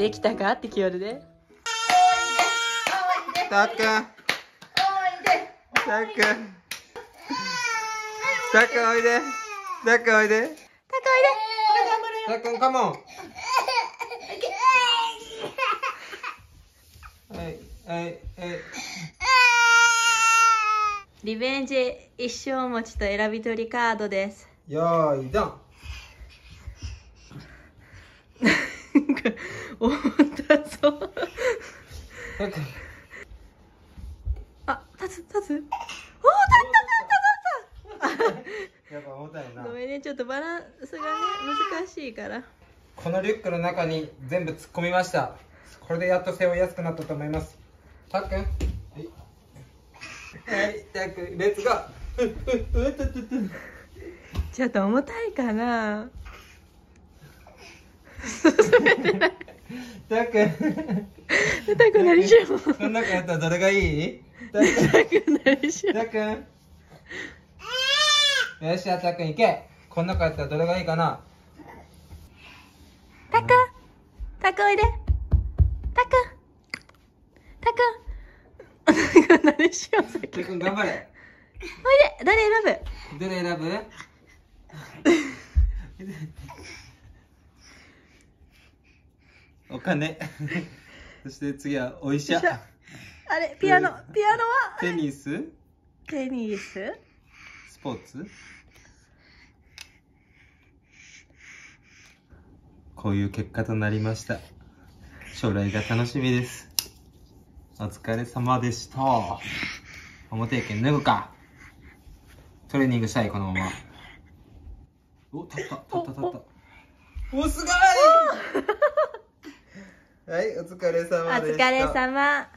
できたかって聞われてたっくん。たっくんたっくんおいで。たっくんおいで。たっくんカモン。はい。はい。はい。リベンジ一生持ちと選び取りカードです。よーいどんか重たそうたっくんあ立つ立つ。おお立った立った立った。やっぱ重たいな。ごめんねちょっとバランスがね難しいから。このリュックの中に全部突っ込みました。これでやっと背負いやすくなったと思います。たっくん。はい。はい。たっくん。レッツゴー。ちょっと重たいかな。たっくん痛くなりそう。この中やったらどれがいい？痛くなりそう。たっくん。よしあたっくん行け。この中やったらどれがいいかな？たくん。たくんおいで。たくん。たくん。痛くなりそう。さっきたっくん頑張れ。おいで。誰選ぶ？どれ選ぶ？お金そして次はお医者。あれ ピアノピアノは？テニス？テニス？スポーツ？こういう結果となりました。将来が楽しみです。お疲れ様でした。表剣脱ぐか。トレーニングしたいこのまま。お立った立った立った。おすごいはいお疲れ様おでした。疲れ様。